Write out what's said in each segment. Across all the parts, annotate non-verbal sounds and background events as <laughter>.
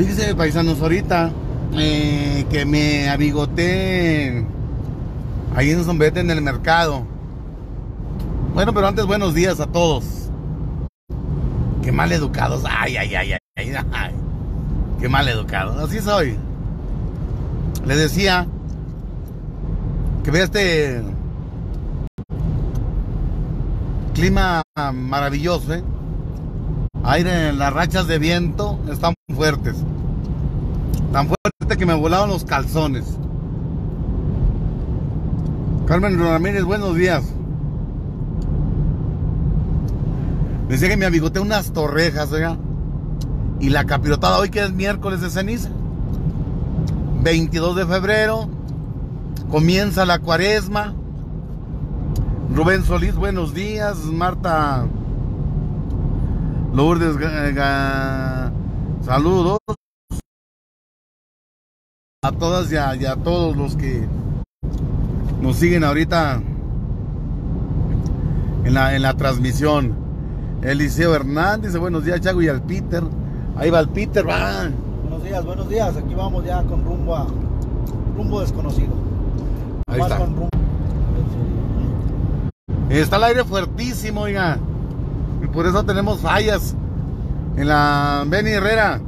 Fíjese, paisanos, ahorita eh, que me abigoté ahí en un sombrete en el mercado. Bueno, pero antes buenos días a todos. Qué mal educados. Ay, ay, ay, ay, ay. Qué mal educados. Así soy. Le decía que vea este clima maravilloso, ¿eh? Aire, las rachas de viento están fuertes. Tan fuerte que me volaban los calzones. Carmen Ramírez, buenos días. Decía que me abigoté unas torrejas, oiga. Y la capirotada hoy que es miércoles de ceniza. 22 de febrero. Comienza la cuaresma. Rubén Solís, buenos días. Marta Lourdes, saludos a todas y a, todos los que nos siguen ahorita en la, en la transmisión. Eliseo Hernández, buenos días, Chago, y al Peter. Ahí va el Peter, va. Buenos días, buenos días. Aquí vamos ya con rumbo a rumbo desconocido. Ahí está. Está el aire fuertísimo, oiga. Por eso tenemos fallas en la Beni Herrera.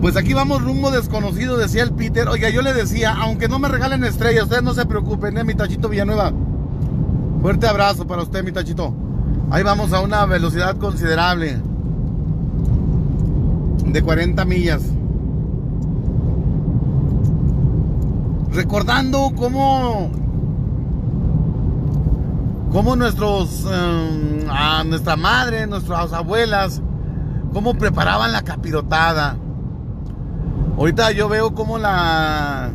Pues aquí vamos rumbo desconocido, decía el Peter. Oiga, yo le decía, aunque no me regalen estrellas, ustedes no se preocupen, ¿eh, mi tachito Villanueva? Fuerte abrazo para usted, mi tachito. Ahí vamos a una velocidad considerable. De 40 millas. Recordando cómo cómo nuestros, em, a nuestra madre, nuestras abuelas, cómo preparaban la capirotada. Ahorita yo veo como la,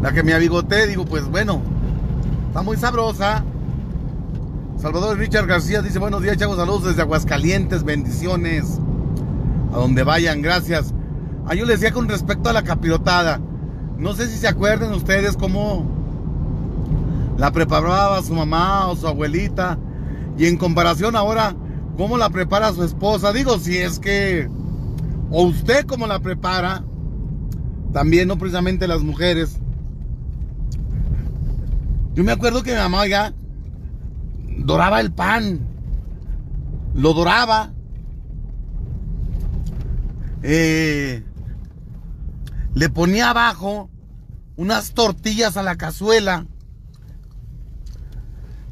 la que me abigoté, digo, pues bueno, está muy sabrosa. Salvador Richard García dice, buenos días, chavos, saludos desde Aguascalientes, bendiciones. A donde vayan, gracias. Ah, yo les decía con respecto a la capirotada. No sé si se acuerdan ustedes cómo la preparaba su mamá o su abuelita. Y en comparación ahora, ¿cómo la prepara su esposa? Digo, si es que, o usted cómo la prepara, también no precisamente las mujeres. Yo me acuerdo que mi mamá ya doraba el pan, lo doraba, eh, le ponía abajo unas tortillas a la cazuela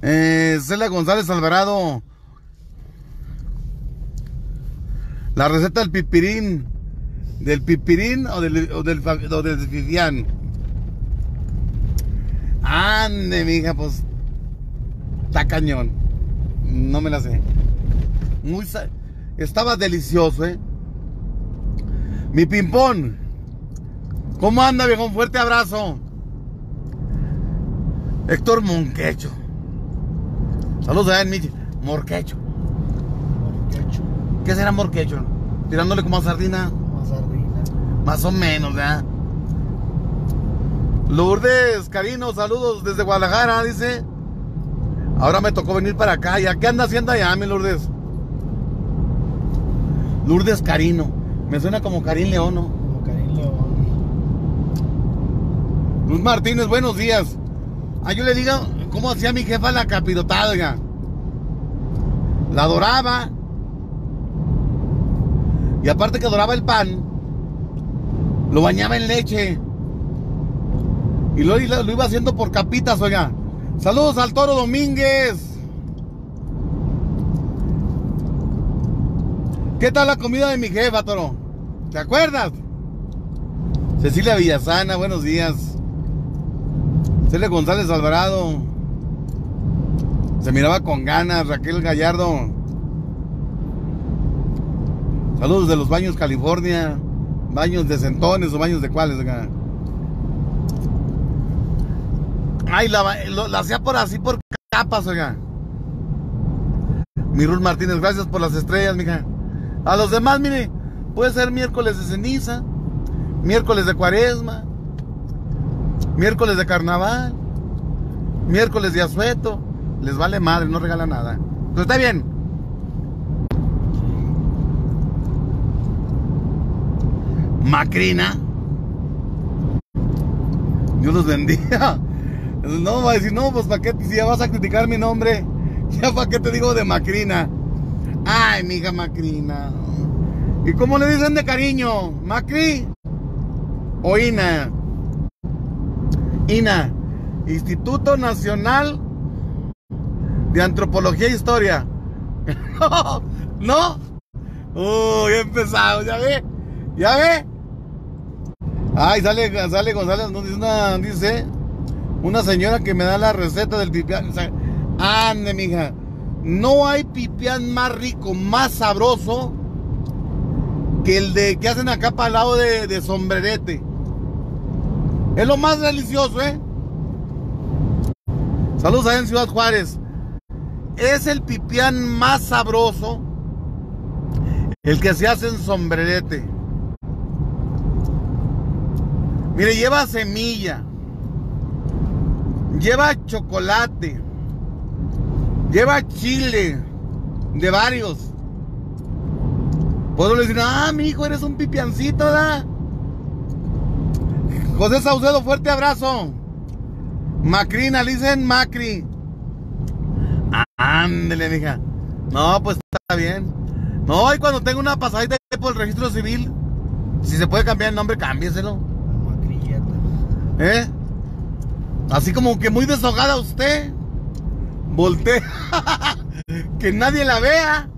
eh, González Alvarado. La receta del pipirín. ¿Del pipirín o del, o del, o del fifián? Ande, mija, pues. Está cañón. No me la sé. Muy. Estaba delicioso, ¿eh? Mi pimpón. ¿Cómo anda, viejo? Un fuerte abrazo. Héctor Monquecho. Saludos a en Morquecho. Morquecho. ¿Qué será morquecho? Tirándole como a sardina. Como a sardina. Más o menos, ¿verdad? Lourdes, Carino, saludos desde Guadalajara, dice. Ahora me tocó venir para acá. ¿Y qué anda haciendo allá, mi Lourdes? Lourdes Carino. Me suena como Karim León, ¿no? Como Karim León. Luz Martínez, buenos días. Ah, yo le digo, ¿Cómo hacía mi jefa la capirotada, oiga? La adoraba. Y aparte que adoraba el pan, lo bañaba en leche. Y lo, lo iba haciendo por capitas, oiga. Saludos al Toro Domínguez. ¿Qué tal la comida de mi jefa, Toro? ¿Te acuerdas? Cecilia Villasana, buenos días. Celia González Alvarado. Se miraba con ganas Raquel Gallardo. Saludos de los baños California. Baños de centones o baños de cuáles. Ay, la, hacía por así, por capas, oiga. Mi Martínez, gracias por las estrellas, mija. A los demás, mire, puede ser miércoles de ceniza, miércoles de cuaresma, miércoles de carnaval, miércoles de asueto, les vale madre, no regala nada. Pero está bien. Macrina. Dios los bendiga. No, va a decir, no, pues para qué, si ya vas a criticar mi nombre, ya para qué te digo de Macrina. Ay, mi hija Macrina. ¿Y cómo le dicen de cariño? ¿Macri? O INA. INA. Instituto Nacional de Antropología e Historia. <laughs> no. Uy, he empezado, ya ve. Ya ve. Ay, sale, sale González, no, dice, una, una señora que me da la receta del pipián. ande, mija. No hay pipián más rico, más sabroso que el de que hacen acá para el lado de, de sombrerete. Es lo más delicioso, ¿eh? Saludos allá en Ciudad Juárez. Es el pipián más sabroso. El que se hace en sombrerete. Mire, lleva semilla. Lleva chocolate. Lleva chile. De varios. Puedo decir, ah, mi hijo, eres un pipiancito, ¿da? José Saucedo, fuerte abrazo. Macrina, dicen Macri. Ándele, mija. No, pues está bien. No, y cuando tenga una pasadita por el registro civil, si se puede cambiar el nombre, cámbieselo. ¿Eh? Así como que muy deshogada usted. Voltea. <laughs> que nadie la vea.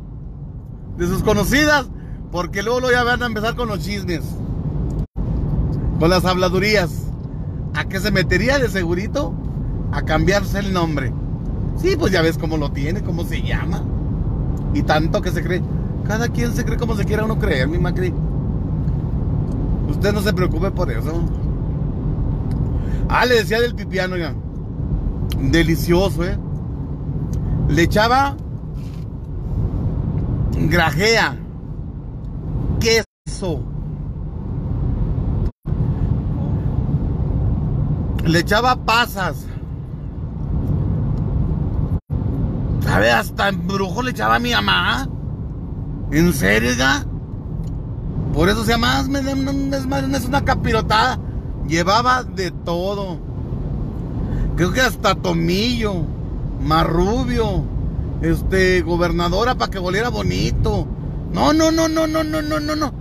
De sus conocidas. Porque luego lo ya van a empezar con los chismes. Con las habladurías. ¿A qué se metería de segurito? A cambiarse el nombre. Sí, pues ya ves cómo lo tiene, cómo se llama. Y tanto que se cree. Cada quien se cree como se quiera uno creer, mi Macri. Usted no se preocupe por eso. Ah, le decía del pipiano, ya. Delicioso, ¿eh? Le echaba grajea queso. Le echaba pasas. ¿Sabe? Hasta embrujo le echaba a mi mamá. ¿En serio, ya? Por eso se llama, es una capirotada. Llevaba de todo. Creo que hasta tomillo, marrubio, este, gobernadora para que volviera bonito. No, no, no, no, no, no, no, no, no.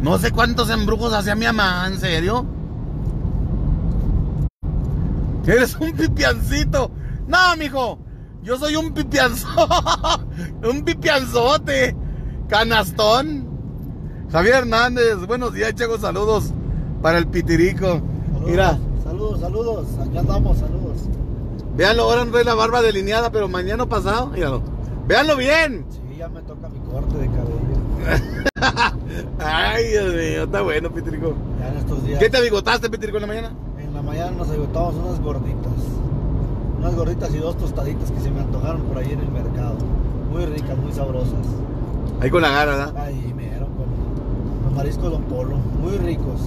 No sé cuántos embrujos hacía mi mamá, ¿en serio? Eres un pipiancito. No, mijo. Yo soy un pipianzo. <laughs> un pipianzote. Canastón. Javier Hernández. Buenos días, chicos. Saludos para el pitirico. Saludos, Mira. Saludos, saludos. Aquí andamos, saludos. Véanlo, ahora no trae la barba delineada, pero mañana pasado, míralo. Véanlo bien. Sí, ya me toca mi corte de cabello. <laughs> Ay, Dios mío, está bueno, Pitrico. Ya en estos días. ¿Qué te bigotaste, Pitrico, en la mañana? En la mañana nos agotamos unas gorditas. Unas gorditas y dos tostaditas que se me antojaron por ahí en el mercado. Muy ricas, muy sabrosas. Ahí con la gara, ¿verdad? Ay, mero, con los mariscos Don Polo. Muy ricos.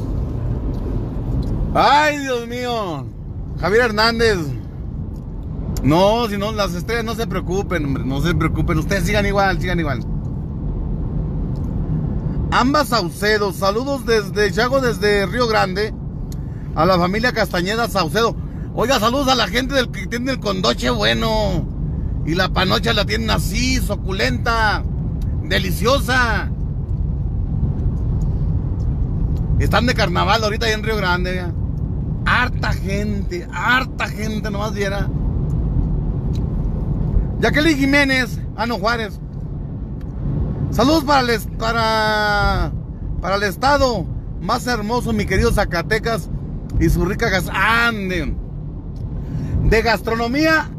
Ay, Dios mío. Javier Hernández. No, si no, las estrellas no se preocupen, hombre, no se preocupen. Ustedes sigan igual, sigan igual. Ambas Saucedo, saludos desde Chago, desde Río Grande, a la familia Castañeda Saucedo. Oiga, saludos a la gente del que tiene el condoche bueno. Y la panocha la tienen así, suculenta, deliciosa. Están de carnaval ahorita ahí en Río Grande. Harta gente, harta gente, nomás viera. Jacqueline Jiménez, Ano Juárez. Saludos para el, para, para el estado más hermoso, mi querido Zacatecas y su rica gas. ¡Ande! De gastronomía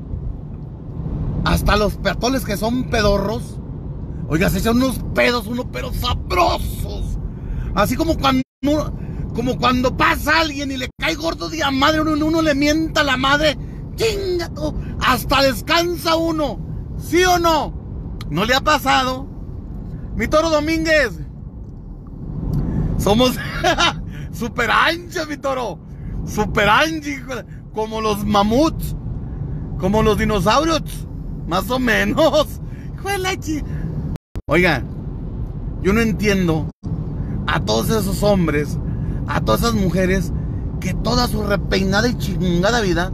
hasta los peatoles que son pedorros. Oiga, se echan unos pedos, unos pero sabrosos. Así como cuando como cuando pasa alguien y le cae gordo de a madre, uno, le mienta a la madre. Chinga tú, hasta descansa uno. ¿Sí o no? ¿No le ha pasado? Mi toro Domínguez. Somos <laughs> super anchos, mi toro. Super de- como los mamuts. Como los dinosaurios. Más o menos. <laughs> Oiga, yo no entiendo a todos esos hombres, a todas esas mujeres que toda su repeinada y chingada vida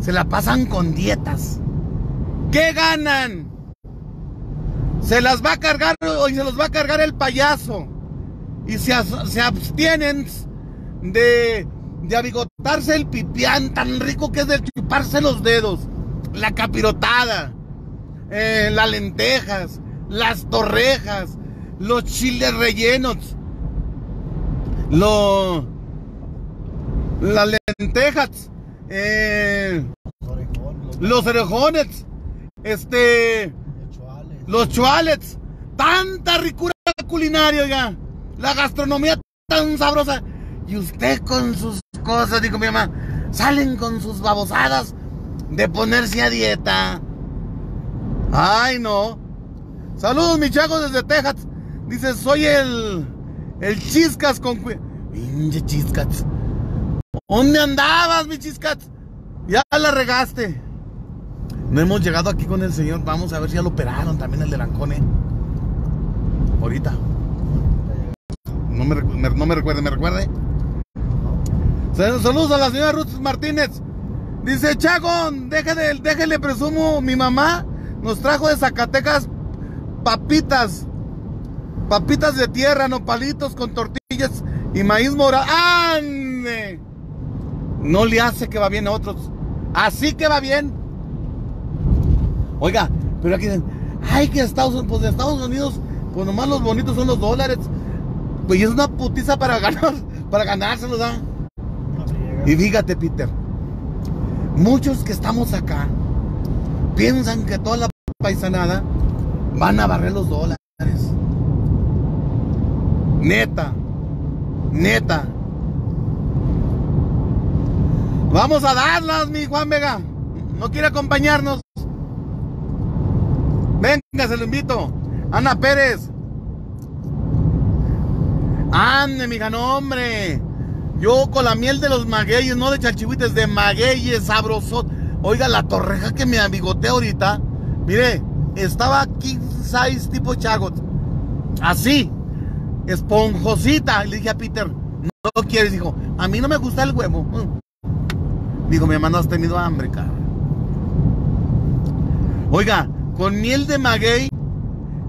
se la pasan con dietas. ¿Qué ganan? Se las va a cargar y se los va a cargar el payaso. Y se, se abstienen de, de abigotarse el pipián tan rico que es de chuparse los dedos. La capirotada, eh, las lentejas, las torrejas, los chiles rellenos, lo, las lentejas, eh, los orejones, este, los chualets, tanta ricura culinaria, ya, la gastronomía tan sabrosa. Y usted con sus cosas, dijo mi mamá, salen con sus babosadas de ponerse a dieta. Ay, no. Saludos, mi chago, desde Texas. Dice, soy el, el Chiscas con... Pinche Chiscas. ¿Dónde andabas, mi Chiscas? Ya la regaste. No hemos llegado aquí con el señor. Vamos a ver si ya lo operaron también el de Lancone. Ahorita. No me, no me recuerde, ¿me recuerde? Saludos a la señora Ruth Martínez. Dice, Chagón, déjale, déjale presumo, mi mamá nos trajo de Zacatecas papitas. Papitas de tierra, nopalitos con tortillas y maíz morado. ¡Ande! No le hace que va bien a otros. Así que va bien. Oiga, pero aquí dicen, ay, que Estados Unidos, pues de Estados Unidos, pues nomás los bonitos son los dólares. Pues es una putiza para ganar, <laughs> para ganárselos, ¿ah? Y fíjate, Peter, muchos que estamos acá piensan que toda la paisanada van a barrer los dólares. Neta, neta. Vamos a darlas, mi Juan Vega. ¿No quiere acompañarnos? Venga, se lo invito. Ana Pérez. Ande, mija, no, hombre. Yo con la miel de los magueyes, no de chalchihuites, de magueyes, sabroso. Oiga, la torreja que me abigoté ahorita. Mire, estaba king size tipo chagot. Así, esponjosita. Y le dije a Peter, no quieres, dijo, a mí no me gusta el huevo. Digo, mi mamá no has tenido hambre, cara. Oiga, con miel de maguey,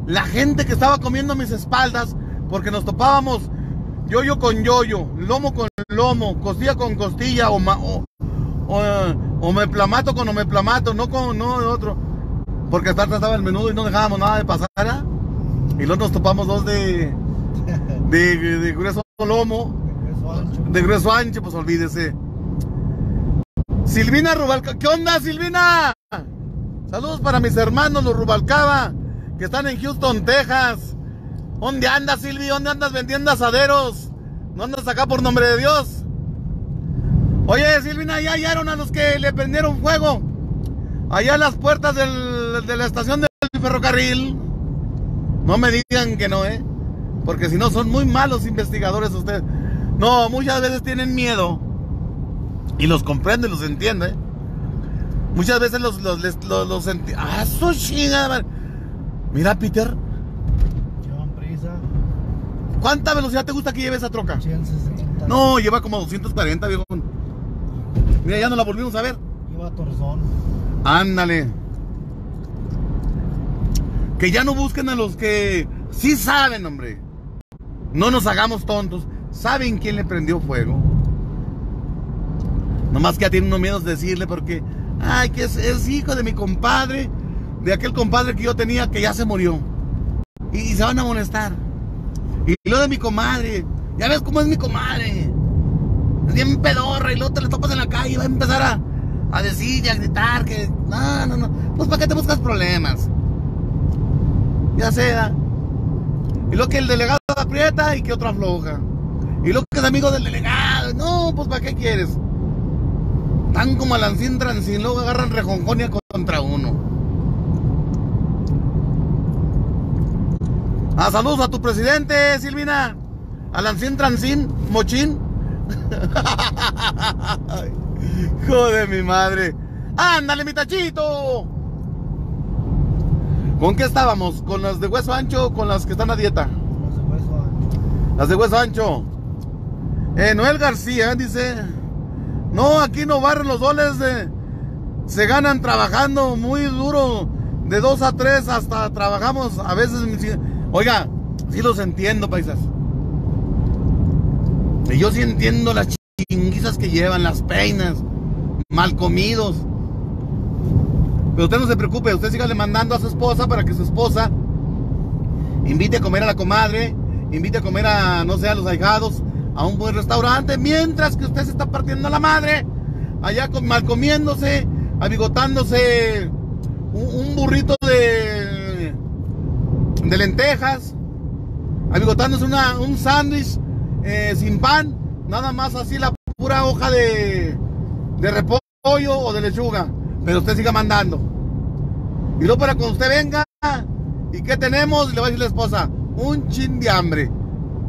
la gente que estaba comiendo mis espaldas, porque nos topábamos yoyo con yoyo, lomo con lomo, costilla con costilla, o, o, o, o me plamato con plamato, no con no otro. Porque hasta estaba el menudo y no dejábamos nada de pasar. ¿ah? Y luego nos topamos dos de, de, de grueso lomo, de grueso ancho, pues olvídese. Silvina Rubalcaba, ¿qué onda Silvina? Saludos para mis hermanos los Rubalcaba, que están en Houston, Texas. ¿Dónde andas, Silvi? ¿Dónde andas vendiendo asaderos? ¿No andas acá por nombre de Dios? Oye, Silvina, ya hallaron a los que le prendieron fuego. Allá en las puertas de la estación del ferrocarril. No me digan que no, ¿eh? Porque si no, son muy malos investigadores ustedes. No, muchas veces tienen miedo. Y los comprende, los entiende. Muchas veces los, los, los, los, Ah, su chingada, Mira, Peter. ¿Cuánta velocidad te gusta que lleve esa troca? 160. No, lleva como 240, viejo. Mira, ya no la volvimos a ver. Lleva torzón. Ándale. Que ya no busquen a los que sí saben, hombre. No nos hagamos tontos. Saben quién le prendió fuego. Nomás que ya tienen unos miedos de decirle porque, ay, que es, hijo de mi compadre, de aquel compadre que yo tenía que ya se murió. Y, y se van a molestar. Y lo de mi comadre, ya ves cómo es mi comadre. Es bien pedorra y luego te le topas en la calle y va a empezar a, a decir y a gritar que, no, no, no, pues ¿para qué te buscas problemas? Ya sea. Y lo que el delegado aprieta y que otro afloja. Y lo que es amigo del delegado, no, pues ¿para qué quieres? Tan como Alancín Transín, luego agarran rejonjonia contra uno. Ah, saludos a tu presidente, Silvina. Alancín Transín, Mochín. <laughs> Joder, mi madre. ¡Ándale, mi tachito! ¿Con qué estábamos? ¿Con las de hueso ancho o con las que están a dieta? Los de hueso ancho. Las de hueso ancho. Eh, Noel García dice, no, aquí no barren los goles de... Se ganan trabajando muy duro, de 2 a 3 hasta trabajamos a veces. Oiga, sí los entiendo, paisas. Y yo sí entiendo las chinguizas que llevan, las peinas, mal comidos. Pero usted no se preocupe, usted siga le mandando a su esposa para que su esposa invite a comer a la comadre, invite a comer a, no sé, a los ahijados, a un buen restaurante, mientras que usted se está partiendo la madre, allá mal comiéndose, abigotándose un, burrito de, de lentejas, abigotándose una, un sándwich eh, sin pan, nada más así la pura hoja de, de repollo o de lechuga. Pero usted siga mandando. Y luego para cuando usted venga, ¿y qué tenemos? le va a decir la esposa, un chin de hambre.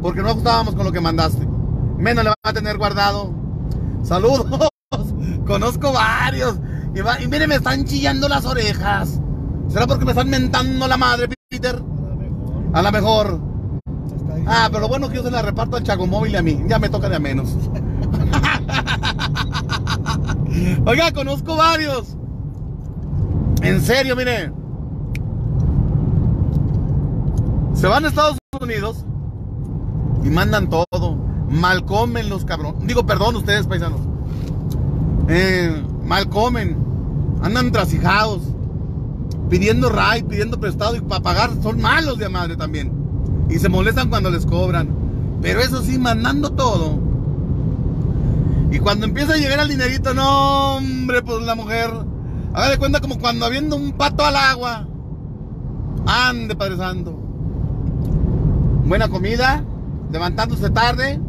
Porque no ajustábamos con lo que mandaste. Menos le va a tener guardado. Saludos. <laughs> Conozco varios. Y, va, y mire, me están chillando las orejas. ¿Será porque me están mentando la madre, Peter? A lo mejor. Ah, pero lo bueno que yo se la reparto al Chagomóvil y a mí. Ya me toca de a menos. <laughs> Oiga, conozco varios. En serio, mire. Se van a Estados Unidos y mandan todo. Mal comen los cabrones. Digo, perdón, ustedes, paisanos. Eh, mal comen. Andan trasijados. Pidiendo ride, pidiendo prestado y para pagar. Son malos de madre también. Y se molestan cuando les cobran. Pero eso sí, mandando todo. Y cuando empieza a llegar el dinerito, no, hombre, pues la mujer. Haga de cuenta como cuando habiendo un pato al agua. Ande, Padre Santo. Buena comida, levantándose tarde.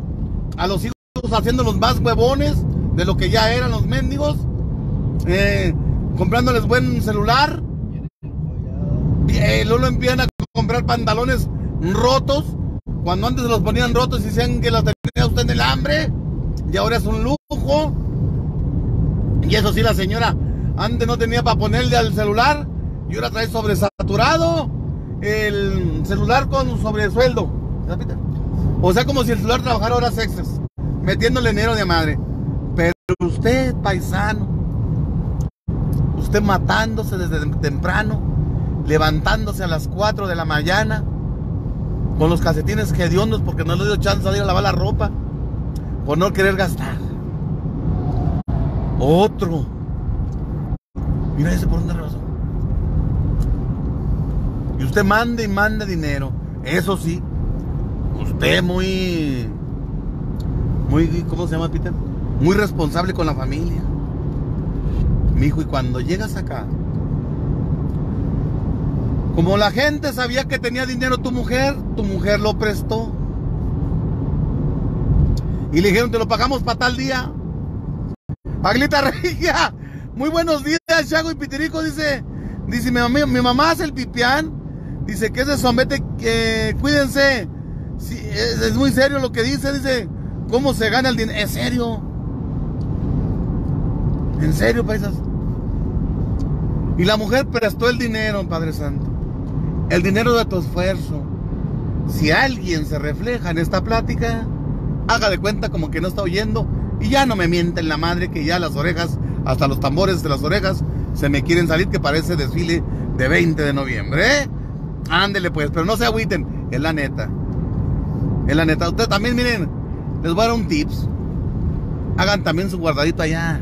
A los hijos haciendo los más huevones de lo que ya eran los mendigos. Eh, comprándoles buen celular. Eh, luego lo empiezan a comprar pantalones rotos, cuando antes los ponían rotos y decían que los tenía usted en el hambre, y ahora es un lujo. Y eso sí, la señora antes no tenía para ponerle al celular, y ahora trae sobresaturado el celular con sobresueldo. O sea, como si el celular trabajara horas extras, metiéndole dinero de madre. Pero usted, paisano, usted matándose desde temprano, levantándose a las 4 de la mañana, con los calcetines hediondos porque no le dio chance de ir a lavar la ropa por no querer gastar. Otro. Mira ese por dónde rebasó. Y usted manda y manda dinero. Eso sí. Usted muy. Muy. ¿Cómo se llama, Peter? Muy responsable con la familia. Mi hijo, y cuando llegas acá, como la gente sabía que tenía dinero tu mujer, tu mujer lo prestó. Y le dijeron, te lo pagamos para tal día. Aglita <laughs> Regia, muy buenos días, Chago y Pitirico, dice, dice, mi, mamá, hace el pipián, dice que ese zombete, que cuídense, es, muy serio lo que dice, dice, cómo se gana el dinero, es serio. En serio, paisas. Y la mujer prestó el dinero, Padre Santo el dinero de tu esfuerzo. Si alguien se refleja en esta plática, haga de cuenta como que no está oyendo y ya no me mienten la madre que ya las orejas, hasta los tambores de las orejas, se me quieren salir que parece desfile de 20 de noviembre. ¿eh? Ándele pues, pero no se agüiten, es la neta. Es la neta. Ustedes también miren, les voy a dar un tips. Hagan también su guardadito allá.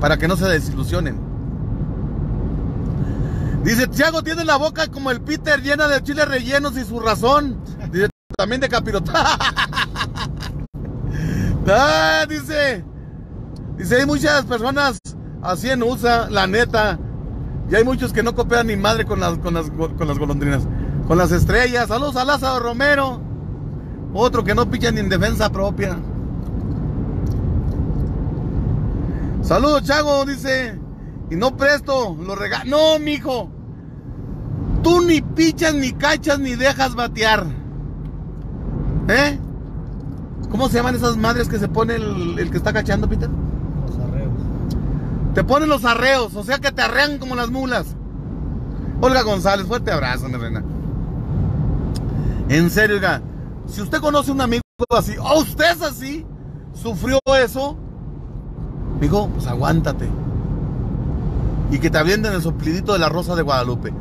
Para que no se desilusionen. Dice, Thiago tiene la boca como el Peter llena de chiles rellenos y su razón. Dice, también de capirota. <laughs> ah, dice, dice, hay muchas personas así en USA, la neta. Y hay muchos que no copian ni madre con las, con las, con las golondrinas. Con las estrellas. Saludos a Lázaro Romero. Otro que no picha ni en defensa propia. Saludos, Chago, dice. Y no presto, lo regalo. No, mijo. Tú ni pichas, ni cachas, ni dejas batear. ¿Eh? ¿Cómo se llaman esas madres que se pone el, que está cachando, Peter? Los arreos. Te ponen los arreos, o sea que te arrean como las mulas. Olga González, fuerte abrazo, mi reina. En serio, oiga, Si usted conoce un amigo así, o usted es así, sufrió eso, dijo, pues aguántate. Y que te avienten el soplidito de la rosa de Guadalupe.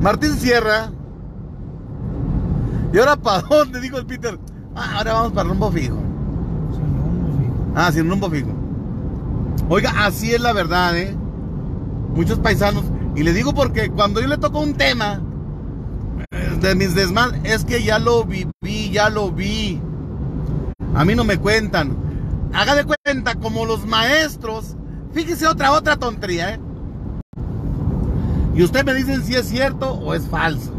Martín Sierra. ¿Y ahora para dónde? Dijo el Peter. Ah, ahora vamos para rumbo fijo. Sin rumbo fijo. Ah, sin rumbo fijo. Oiga, así es la verdad, ¿eh? Muchos paisanos. Y le digo porque cuando yo le toco un tema eh, de mis desmadres, es que ya lo viví, ya lo vi. A mí no me cuentan. Haga de cuenta como los maestros. Fíjese otra, otra tontería, ¿eh? Y usted me dicen si es cierto o es falso.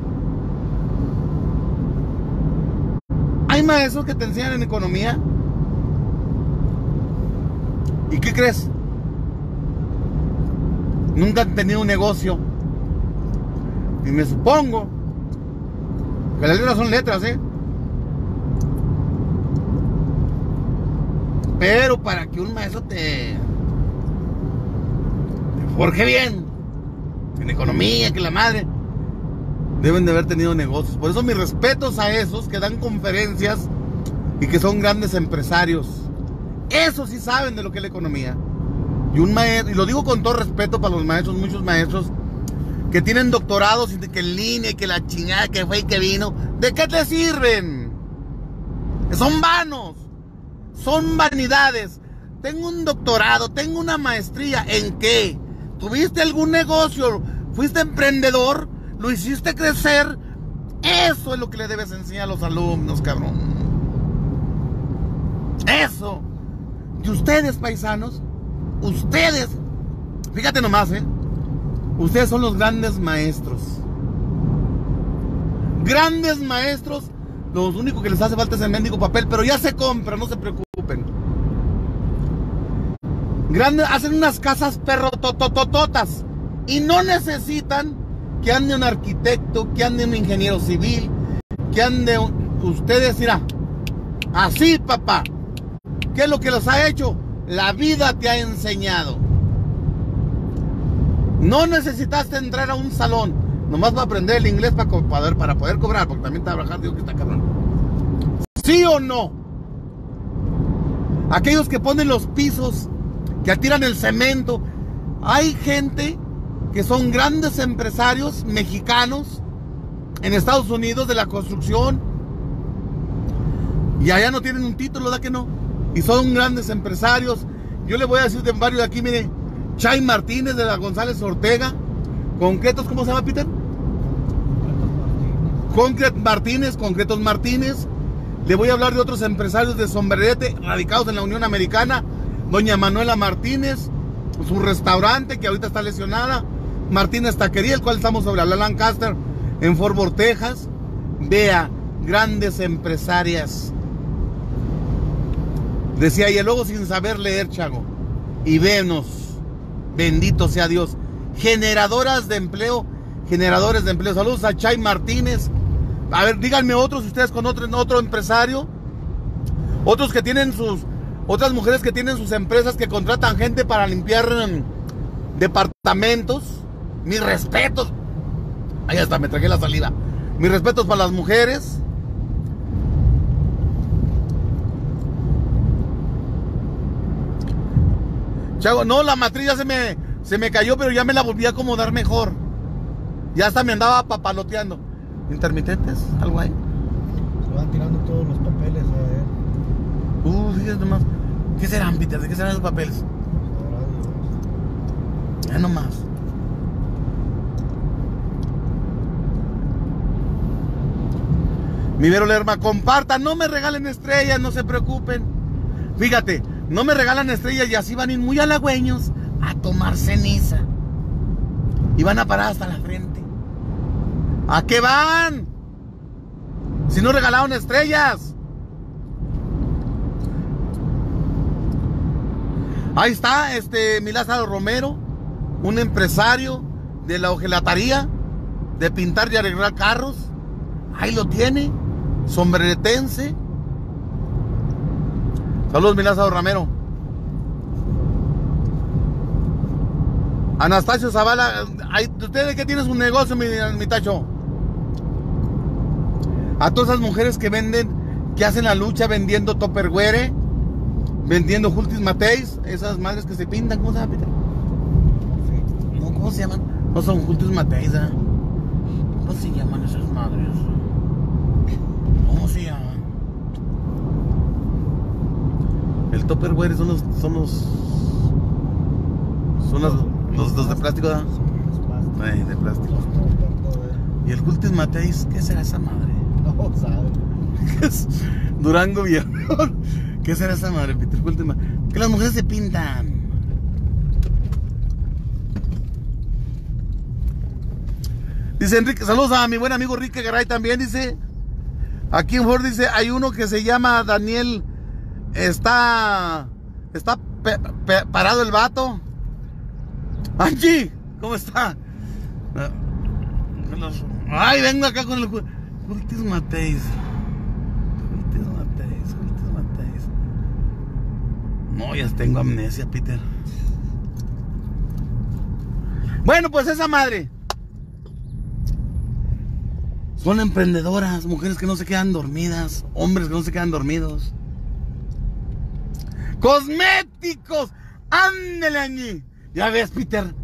Hay maestros que te enseñan en economía. ¿Y qué crees? Nunca han tenido un negocio. Y me supongo que las letras son letras, ¿eh? Pero para que un maestro te, forje bien, en economía, que la madre, deben de haber tenido negocios. Por eso mis respetos a esos que dan conferencias y que son grandes empresarios. Esos sí saben de lo que es la economía. Y un maestro, y lo digo con todo respeto para los maestros, muchos maestros que tienen doctorados y que en línea y que la chingada que fue y que vino, ¿de qué te sirven? Son vanos, son vanidades. Tengo un doctorado, tengo una maestría, ¿en qué? ¿Tuviste algún negocio? ¿Fuiste emprendedor? ¿Lo hiciste crecer? Eso es lo que le debes enseñar a los alumnos, cabrón. Eso. Y ustedes, paisanos, ustedes, fíjate nomás, ¿eh? Ustedes son los grandes maestros. Grandes maestros. Lo único que les hace falta es el mendigo papel, pero ya se compra, no se preocupen. Hacen unas casas perrotototototas y no necesitan que ande un arquitecto, que ande un ingeniero civil, que ande un... Ustedes, mira, así, papá. ¿Qué es lo que los ha hecho? La vida te ha enseñado. No necesitaste entrar a un salón, nomás para aprender el inglés para poder, para poder cobrar, porque también trabajar, digo que está cabrón. ¿Sí o no? Aquellos que ponen los pisos, que tiran el cemento. Hay gente que son grandes empresarios mexicanos en Estados Unidos de la construcción. Y allá no tienen un título, ¿da que no? Y son grandes empresarios. Yo le voy a decir de varios de aquí, mire, Chay Martínez de la González Ortega. Concretos, ¿cómo se llama, Peter? Concret Martínez, Concretos Martínez. Le voy a hablar de otros empresarios de sombrerete radicados en la Unión Americana. Doña Manuela Martínez, su restaurante que ahorita está lesionada. Martínez Taquería, el cual estamos sobre la Lancaster en Fort Worth, Texas. Vea, grandes empresarias. Decía, y luego sin saber leer, Chago. Y venos, bendito sea Dios. Generadoras de empleo, generadores de empleo. Saludos a Chay Martínez. A ver, díganme otros, ustedes con otro, otro empresario. Otros que tienen sus, otras mujeres que tienen sus empresas que contratan gente para limpiar mm, departamentos. Mis respetos. Ahí está, me traje la salida. Mis respetos para las mujeres. Chago, no, la matriz ya se me, se me cayó, pero ya me la volví a acomodar mejor. Ya hasta me andaba papaloteando. ¿Intermitentes? ¿Algo ahí? Se van tirando todos los papeles a ver. Uh, fíjate nomás. ¿Qué serán, Peter? ¿De qué serán esos papeles? Ya nomás. Mi Vero Lerma, compartan, no me regalen estrellas, no se preocupen. Fíjate, no me regalan estrellas y así van a ir muy halagüeños a tomar ceniza. Y van a parar hasta la frente. ¿A qué van? Si no regalaron estrellas. Ahí está, este, mi Lázaro Romero, un empresario de la hojelataría, de pintar y arreglar carros. Ahí lo tiene, sombreretense. Saludos, mi Lázaro Romero. Anastasio Zavala, ¿usted de qué tiene su negocio, mi, mi tacho? A todas esas mujeres que venden, que hacen la lucha vendiendo Topperware, vendiendo Hultis Mateis, esas madres que se pintan, ¿cómo se llama, Peter? No, ¿cómo se llaman? No son Hultis Mateis, ¿eh? ¿Cómo se llaman esas madres? ¿Cómo se llaman? El Topperware son los. Son los. Son los, los, los de plástico, ¿verdad? Sí. Ay, de plástico. ¿Y el Hultis Mateis? ¿Qué será esa madre? No sabe. <laughs> Durango Viejo. ¿Qué será esa madre, Peter? Hultis Ma- Que las mujeres se pintan. Dice Enrique, saludos a mi buen amigo Enrique Garay también, dice. Aquí en Ford dice, hay uno que se llama Daniel, está, está pe- pe- parado el vato. Angie, ¿cómo está? Ay, vengo acá con el Mateis. Jultis Mateis, Jultis Mateis. No, ya tengo amnesia, Peter. Bueno, pues esa madre. Son emprendedoras, mujeres que no se quedan dormidas, hombres que no se quedan dormidos. Cosméticos, ándele allí. Ya ves, Peter.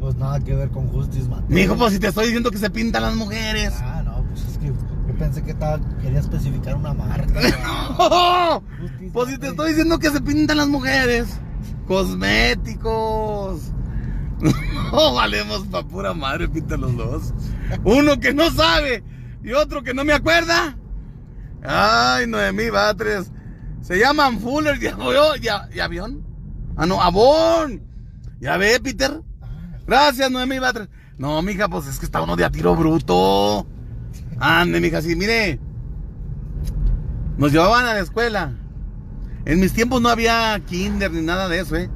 Pues nada que ver con Justice Mateo. Mi hijo, pues si te estoy diciendo que se pintan las mujeres. Ah, no, pues es que yo pensé que estaba, quería especificar una marca. <laughs> Justice Pues si te estoy diciendo que se pintan las mujeres. Cosméticos. <laughs> No valemos pa' pura madre, pintan los dos. Uno que no sabe y otro que no me acuerda. Ay, Noemí Batres. Se llaman Fuller y, y, y avión. Ah, no, Avon. Ya ve, Peter. Gracias, Noemí Batres. No, mija, pues es que está uno de a tiro bruto. Ande, mija, sí, mire. Nos llevaban a la escuela. En mis tiempos no había kinder ni nada de eso, ¿eh?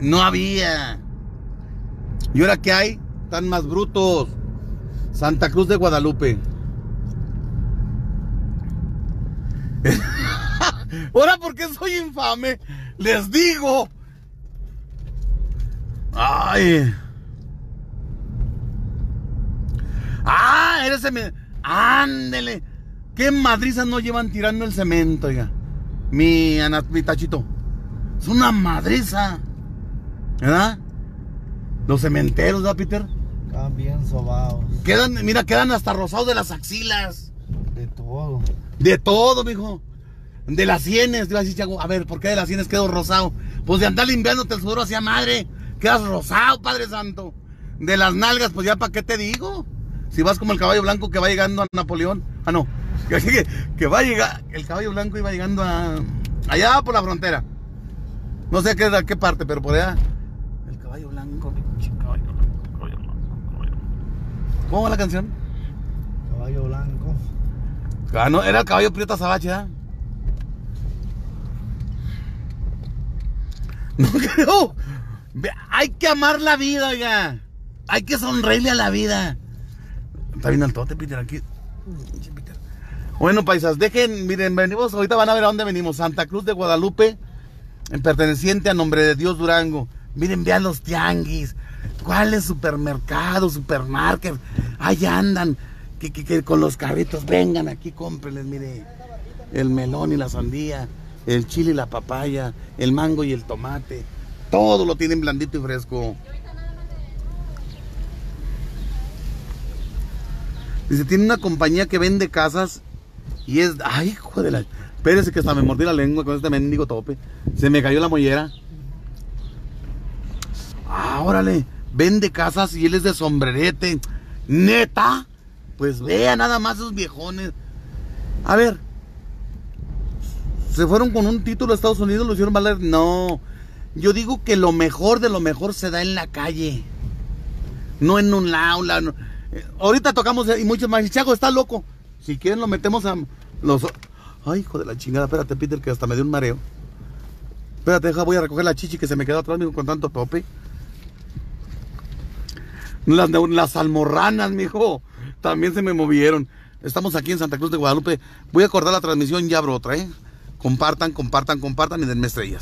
No había. ¿Y ahora qué hay? Están más brutos. Santa Cruz de Guadalupe. <laughs> ¿Ahora por qué soy infame? Les digo. Ay. Ah, eres cemento. Ándele. ¿Qué madrizas no llevan tirando el cemento, oiga? Mi, mi tachito. Es una madriza. ¿Verdad? Los cementeros, ¿verdad, Peter? Estaban bien sobados. Quedan, mira, quedan hasta rosados de las axilas. De todo. De todo, mijo. De las sienes. Iba a decir, Chago, a ver, ¿por qué de las sienes quedo rosado? Pues de andar limpiándote el sudor hacia madre. Quedas rosado, Padre Santo. De las nalgas, pues ya, ¿para qué te digo? Si vas como el caballo blanco que va llegando a Napoleón. Ah, no. <laughs> Que, que- que va a llegar. El caballo blanco iba llegando a. Allá por la frontera. No sé a qué, a qué parte, pero por allá. El caballo blanco, pinche caballo blanco, caballo blanco, caballo blanco. ¿Cómo va la canción? Caballo blanco. Ah, no, era el caballo Prieta Sabache, ¿ah? <laughs> No creo. Hay que amar la vida, oiga. Hay que sonreírle a la vida. Está bien altote, Peter, aquí. Bueno, paisas, dejen, miren, venimos, ahorita van a ver a dónde venimos. Santa Cruz de Guadalupe, en perteneciente a nombre de Dios Durango. Miren, vean los tianguis. ¿Cuáles supermercados, supermarket? Ahí andan, que, que- que con los carritos, vengan aquí, cómprenles, mire. El melón y la sandía, el chile y la papaya, el mango y el tomate. Todo lo tienen blandito y fresco. Dice, tiene una compañía que vende casas y es... Ay, hijo de la... Espérese que hasta me mordí la lengua con este mendigo tope. Se me cayó la mollera. Ah, órale. Vende casas y él es de sombrerete. ¿Neta? Pues vea nada más esos viejones. A ver. ¿Se fueron con un título a Estados Unidos? ¿Lo hicieron valer? No. Yo digo que lo mejor de lo mejor se da en la calle. No en un aula. Eh, Ahorita tocamos eh, y muchos más. Chago, está loco. Si quieren lo metemos a los... Ay, hijo de la chingada. Espérate, Peter, que hasta me dio un mareo. Espérate, voy a recoger la chichi que se me quedó atrás mijo, con tanto tope. Las, las almorranas, mijo. También se me movieron. Estamos aquí en Santa Cruz de Guadalupe. Voy a acordar la transmisión y abro otra, ¿eh? Compartan, compartan, compartan y denme estrellas.